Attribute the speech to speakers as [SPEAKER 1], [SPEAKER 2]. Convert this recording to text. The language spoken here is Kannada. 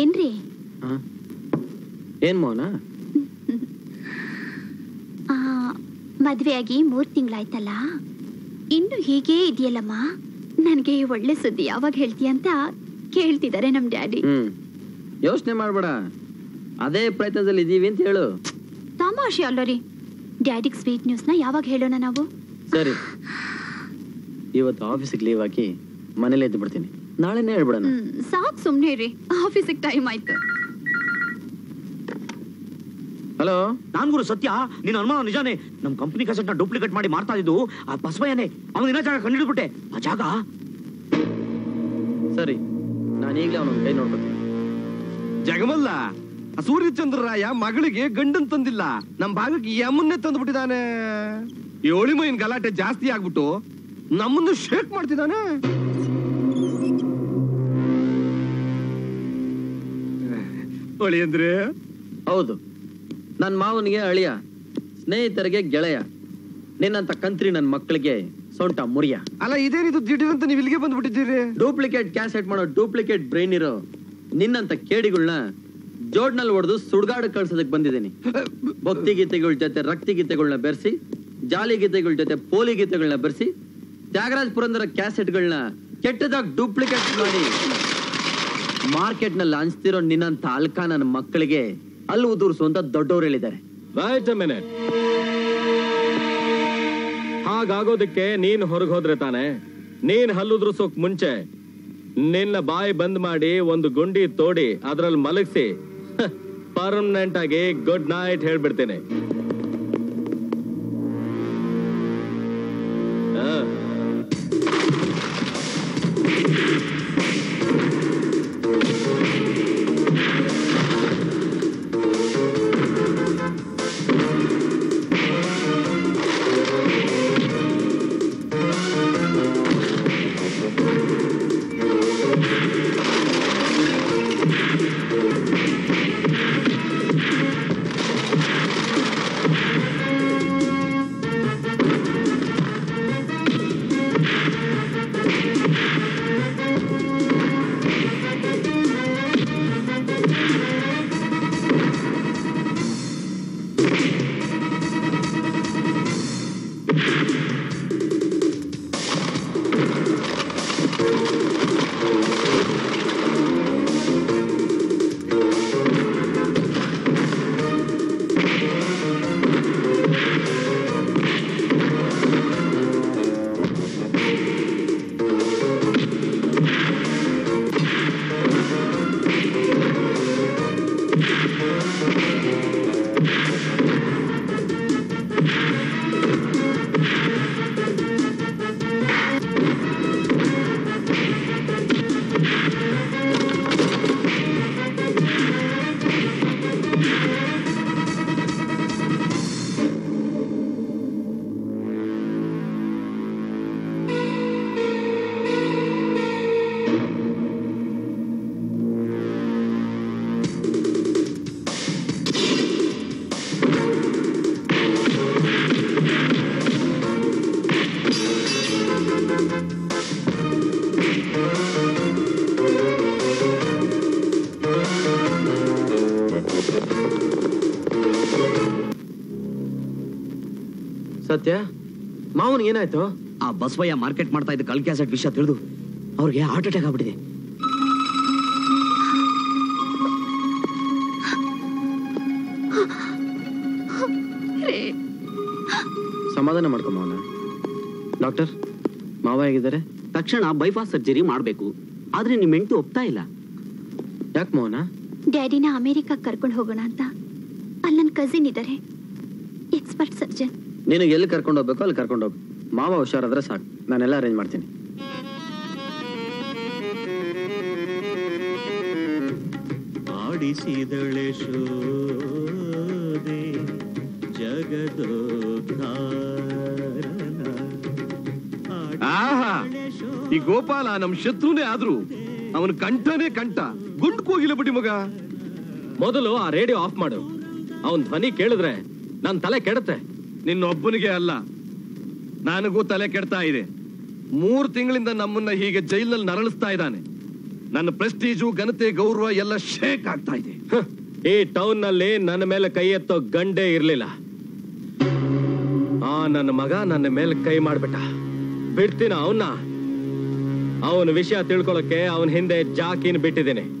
[SPEAKER 1] ಏನ್ರಿ?
[SPEAKER 2] ಏನ್ ಮೋನ?
[SPEAKER 1] ಆ, ಮದ್ವೆಯಾಗಿ ಮೂರ್ ತಿಂಗಳಾಯ್ತಲ್ಲ? ಇನ್ನು ಹೀಗೇ ಇದೆಯಲ್ಲಮ್ಮ? ನನಗೆ ಒಳ್ಳೆ ಸುದ್ದಿ ಯಾವಾಗ ಹೇಳ್ತೀಯ ಅಂತ ಕೇಳ್ತಿದ್ದಾರೆ ನಮ್ ಡ್ಯಾಡಿ.
[SPEAKER 2] ಯೋಚನೆ ಮಾಡ್ಬೇಡ. ಅದೇ ಪ್ರಯತ್ನದಲ್ಲಿ ಇದೀವಿ ಅಂತ ಹೇಳು.
[SPEAKER 1] ತಮಾಷೆ ಅಲ್ಲ ರೀ. ಡ್ಯಾಡಿಗ್ ಸ್ವೀಟ್ ನ್ಯೂಸ್ನ ಯಾವಾಗ ಹೇಳೋಣ ನಾವು?
[SPEAKER 2] ಸರಿ. ಇವತ್ತು ಆಫೀಸಿಗೆ ಲೀವ್ ಹಾಕಿ ಮನೇಲಿ ಎದ್ದು ಬಿಡ್ತೀನಿ. ನಾಳೆನೇ ಹೇಳ್ಬಿಡೋಣ.
[SPEAKER 1] ಸಾಕ್ ಸುಮ್ನೆ ರೀ ಆಫೀಸಿಗೆ ಟೈಮ್ ಆಯ್ತು.
[SPEAKER 2] ಹಲೋ
[SPEAKER 3] ನಾನ್ ಗುರು ಸತ್ಯ. ನಿನ್ನ ಅನುಮಾನ ನಿಜಾನೇ. ನಮ್ ಕಂಪನಿ ಕಸೆಟ್ನ ಡೂಪ್ಲಿಕೇಟ್ ಮಾಡಿ ಮಾಡ್ತಾ ಇದ್ದು ಆ ಬಸವಯ್ಯನೇ ಅವನ ಇನ್ನ ಜಾಗ ಕಂಡಿಡ್ಬಿಟ್ಟೆ ಆ ಜಾಗ?
[SPEAKER 2] ಸರಿ ನಾನು ಈಗಲೇ ಅವನ ಕೈ ನೋಡ್ಬೇಕು.
[SPEAKER 4] ಜಗಮಲ್ಲ ಆ ಸೂರ್ಯಚಂದ್ರರಾಯ ಮಗಳಿಗೆ ಗಂಡನ್ ತಂದಿಲ್ಲ. ನಮ್ ಭಾಗಕ್ಕೆ ಯಮನ್ನೇ ತಂದ್ಬಿಟ್ಟಿದಾನೆ. ಏಳಿ ಮೈನ್ ಗಲಾಟೆ ಜಾಸ್ತಿ ಆಗ್ಬಿಟ್ಟು ನಮ್ಮನ್ನು ಶೇಕ್ ಮಾಡ್ತಿದ್ದಾನೆ ಒಳಿ ಅಂದ್ರೆ?
[SPEAKER 2] ಹೌದು. ನನ್ನ ಮಾವನಿಗೆ ಅಳಿಯ ಸ್ನೇಹಿತರಿಗೆ ಗೆಳೆಯ ನಿನ್ನಂತ ಕಂತ್ರಿ ನನ್ನ ಮಕ್ಕಳಿಗೆ ಸೊಂಟ ಮುರಿಯ.
[SPEAKER 4] ಅಲ್ಲ ಇದೇನಿದು ದಿಢೀರಂತ ನೀವು ಇಲ್ಲಿಗೆ ಬಂದ್ಬಿಟ್ಟಿದ್ದೀರಿ?
[SPEAKER 2] ಡೂಪ್ಲಿಕೇಟ್ ಕ್ಯಾಸೆಟ್ ಮಾಡೋ ಡೂಪ್ಲಿಕೇಟ್ ಬ್ರೈನ್ ಇರೋ ನಿನ್ನಂತ ಕೇಡಿಗಳನ್ನ ಜೋಡ್ನಲ್ಲಿ ಹೊಡೆದು ಸುಡ್ಗಾಡು ಕಳ್ಸೋದಕ್ಕೆ ಬಂದಿದ್ದೀನಿ. ಭಕ್ತಿ ಗೀತೆಗಳ ಜೊತೆ ರಕ್ತಿ ಗೀತೆಗಳನ್ನ ಬೆರೆಸಿ ಜಾಲಿ ಗೀತೆಗಳ ಜೊತೆ ಪೋಲಿ ಗೀತೆಗಳನ್ನ ಬೆರೆಸಿ ತ್ಯಾಗರಾಜ್ ಪುರಂದರ ಕ್ಯಾಸೆಟ್ಗಳನ್ನ ಕೆಟ್ಟದಾಗಿ ಡೂಪ್ಲಿಕೇಟ್ ಮಾಡಿ. ಮಾರ್ಕೆಟ್ನಲ್ಲಿ ಹಂಚ್ತಿರೋ ನಿನ್ನಂತ ಅಲ್ಕ ನನ್ನ ಮಕ್ಕಳಿಗೆ ಅಲ್ಲಿ ಉದುರ್ಸು ಅಂತ ದೊಡ್ಡವ್ರು ಹೇಳಿದ್ದಾರೆ.
[SPEAKER 5] ರೈಟ್ ಹಾಗಾಗೋದಕ್ಕೆ ನೀನ್ ಹೊರಗೆ ಹೋದ್ರೆ ತಾನೆ? ನೀನ್ ಹಲ್ಲುದ್ರಸೋಕ್ ಮುಂಚೆ ನಿನ್ನ ಬಾಯಿ ಬಂದ್ ಮಾಡಿ ಒಂದು ಗುಂಡಿ ತೋಡಿ ಅದ್ರಲ್ಲಿ ಮಲಗಿಸಿ. ಪರ್ಮನೆಂಟ್ ಆಗಿ ಗುಡ್ ನೈಟ್ ಹೇಳ್ಬಿಡ್ತೇನೆ.
[SPEAKER 2] ಸತ್ಯ? ಮಾವನ್ ಏನಾಯ್ತು?
[SPEAKER 3] ಆ ಬಸವಯ್ಯ ಮಾರ್ಕೆಟ್ ಮಾಡ್ತಾ ಇದ್ದ ಕಲ್ ಕ್ಯಾಸೆಟ್ ವಿಷಯ ತಿಳಿದು ಅವ್ರಿಗೆ ಹಾರ್ಟ್ ಅಟ್ಯಾಕ್ ಆಗ್ಬಿಟ್ಟಿದೆ.
[SPEAKER 2] ಸಮಾಧಾನ ಮಾಡ್ಕೊ ಮಾವನ. ಡಾಕ್ಟರ್ ಮಾವ ಹೇಗಿದ್ದಾರೆ?
[SPEAKER 3] ತಕ್ಷಣ ಬೈಪಾಸ್ ಸರ್ಜರಿ ಮಾಡಬೇಕು. ಆದ್ರೆ ನಿಮ್ ಹೆಂಡತಿ ಒಪ್ತಾ ಇಲ್ಲ.
[SPEAKER 2] ಯಾಕೆ ಮೋಹನ
[SPEAKER 1] ಡ್ಯಾಡಿನ ಅಮೆರಿಕಕ್ಕೆ ಕರ್ಕೊಂಡು ಹೋಗೋಣ ಅಂತ. ಅಲ್ಲಿ ನನ್ನ ಕಸಿನ್ ಇದ್ದಾರೆ ಎಕ್ಸ್ಪರ್ಟ್ ಸರ್ಜನ್
[SPEAKER 2] ನಿನಗೆ ಎಲ್ಲಿ ಕರ್ಕೊಂಡು ಹೋಗ್ಬೇಕು ಅಲ್ಲಿ ಕರ್ಕೊಂಡು ಹೋಗು. ಮಾವ ಹುಷಾರಾದ್ರೆ ಸಾಕು. ನಾನೆಲ್ಲ ಅರೇಂಜ್ ಮಾಡ್ತೀನಿ.
[SPEAKER 6] ಆಡಿಸಿದಳೆ ಶೋದೆ ಜಗದೋದ್ಧಾರನ.
[SPEAKER 4] ಆಹಾ ಈ ಗೋಪಾಲ ನಮ್ ಶತ್ರುನೇ ಆದ್ರು ಅವನ ಕಂಠನೇ ಕಂಠ. ಗುಂಡ್ ಕೂಗಿಲ್ಲ ಬಿಡಿ ಮಗ.
[SPEAKER 5] ಮೊದಲು ಆ ರೇಡಿಯೋ ಆಫ್ ಮಾಡು. ಅವನ್ ಧ್ವನಿ ಕೇಳಿದ್ರೆ ನನ್ ತಲೆ ಕೆಡುತ್ತೆ.
[SPEAKER 4] ನಿನ್ನೊಬ್ಬನಿಗೆ ಅಲ್ಲ. ನನಗೂ ತಲೆ ಕೆಡ್ತಾ ಇದೆ. ಮೂರು ತಿಂಗಳಿಂದ ನಮ್ಮನ್ನ ಹೀಗೆ ಜೈಲಲ್ಲಿ ನರಳಿಸ್ತಾ ಇದ್ದಾನೆ. ನನ್ನ ಪ್ರೆಸ್ಟೀಜು, ಘನತೆ, ಗೌರವ ಎಲ್ಲ ಶೇಕ್ ಆಗ್ತಾ ಇದೆ.
[SPEAKER 5] ಈ ಟೌನ್ನಲ್ಲಿ ನನ್ನ ಮೇಲೆ ಕೈ ಎತ್ತೋ ಗಂಡೇ ಇರ್ಲಿಲ್ಲ. ಆ ನನ್ನ ಮಗ ನನ್ನ ಮೇಲೆ ಕೈ ಮಾಡ್ಬಿಟ್ಟ. ಬಿಡ್ತೀನ ಅವನ್ನ ಅವನ ವಿಷಯ ತಿಳ್ಕೊಳಕ್ಕೆ ಅವನ ಹಿಂದೆ ಜಾಕಿನ ಬಿಟ್ಟಿದ್ದೀನಿ.